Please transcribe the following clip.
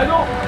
来中